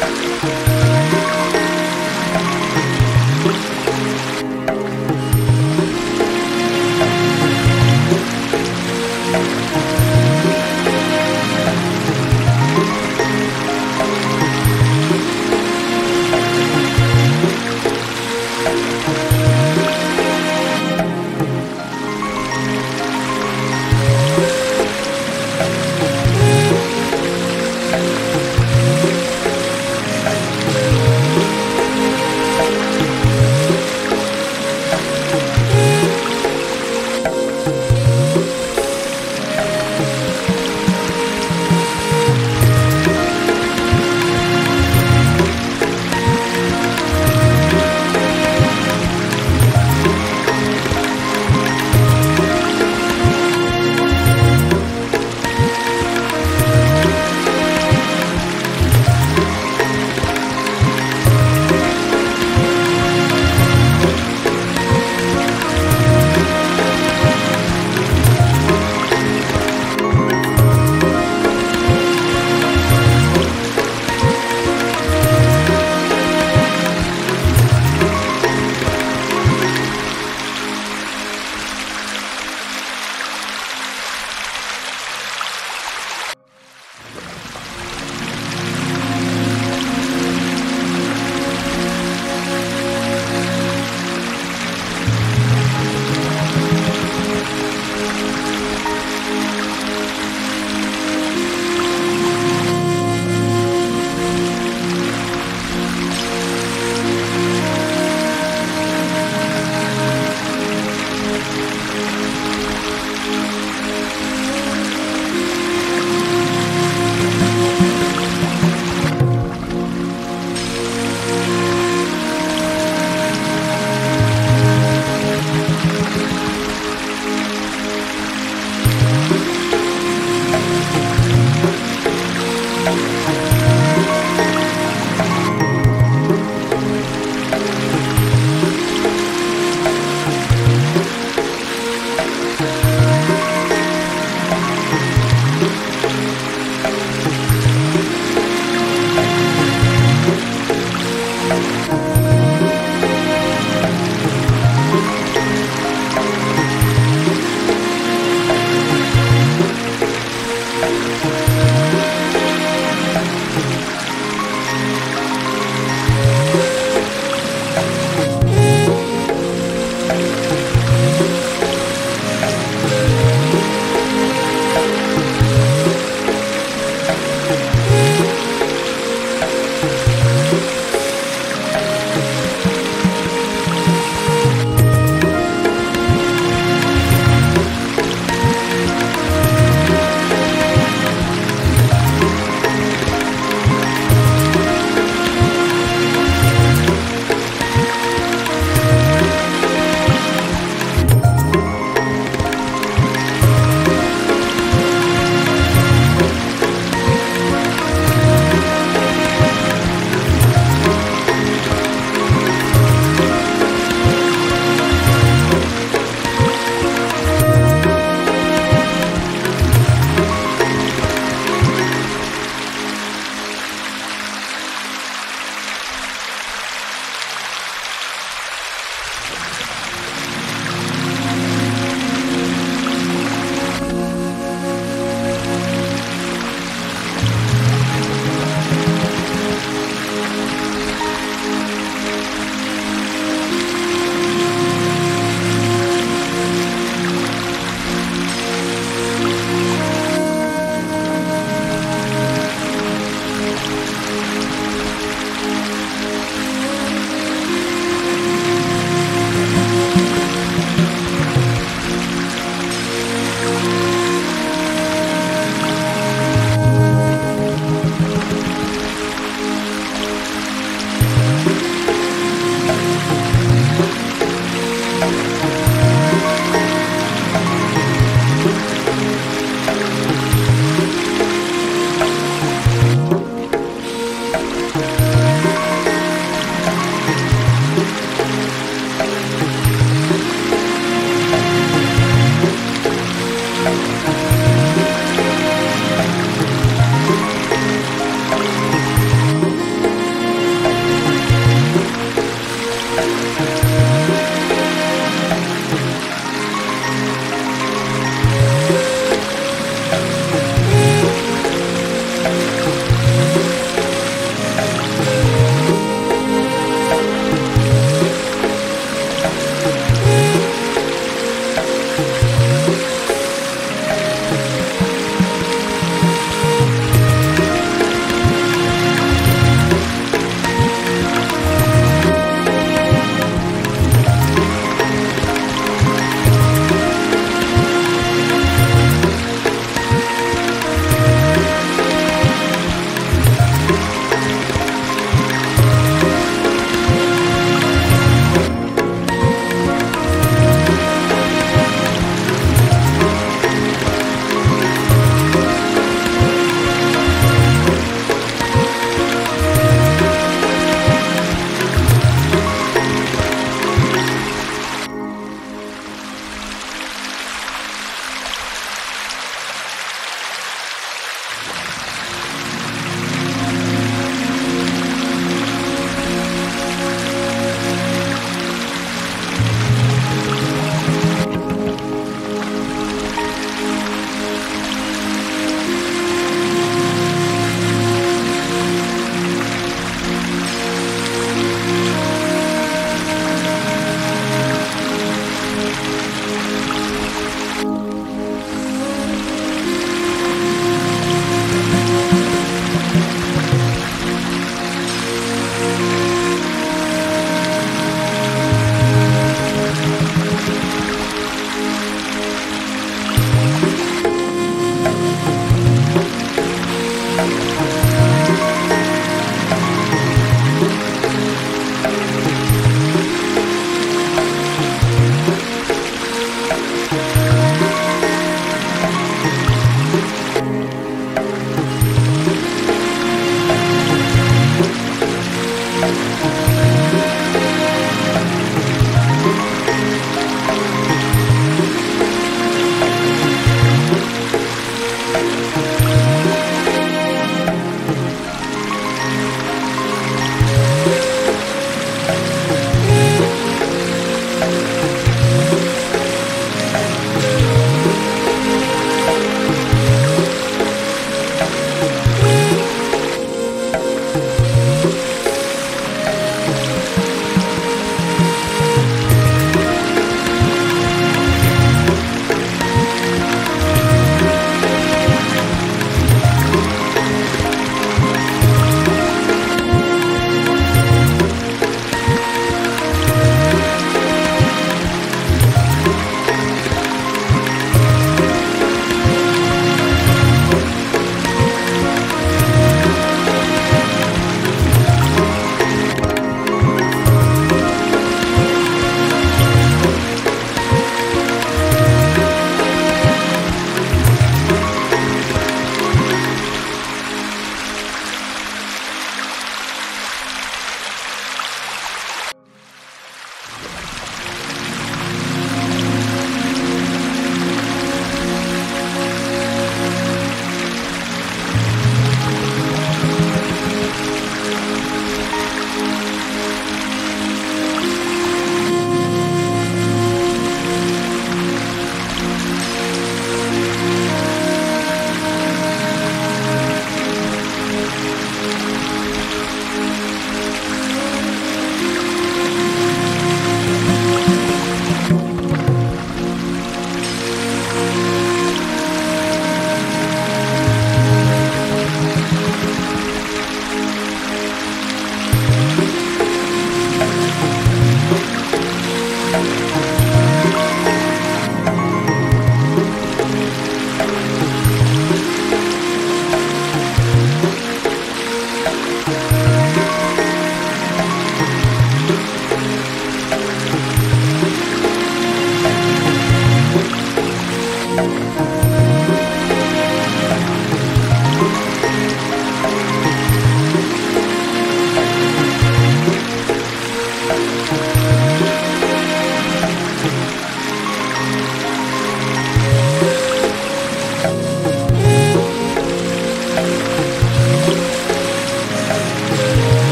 Música